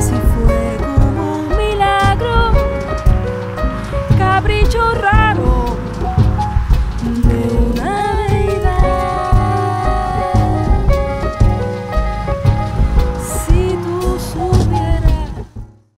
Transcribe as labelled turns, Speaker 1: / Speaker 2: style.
Speaker 1: así fue como un milagro, capricho raro.